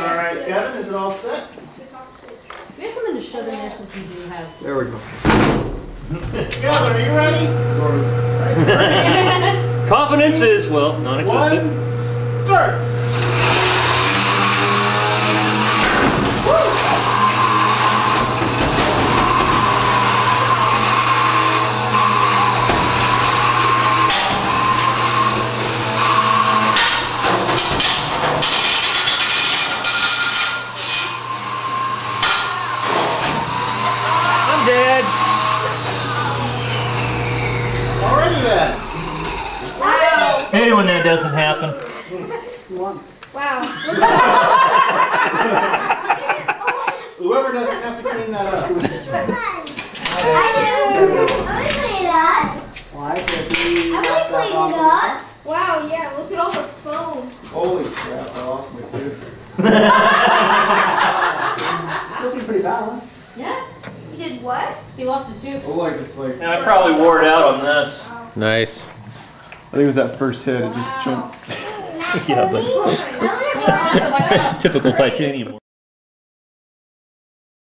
All right, Kevin, is it all set? We have something to shove in there since we do have. There we go. Kevin, are you ready? Confidence is, well, non-existent. One, start! I'm dead. Alrighty then. Hey, when that doesn't happen. Wow. Look at. Whoever doesn't have to clean that up. I do. I'm gonna clean it up. Why? Because we I'm gonna that clean it up. Wow, yeah, look at all the foam. Holy crap, I lost my tooth. Still seem pretty balanced. Yeah, You did what? he lost his tooth. Oh, like it's like. And I probably wore it out on this. Nice. I think it was that first hit. It just jumped. Yeah, but typical titanium.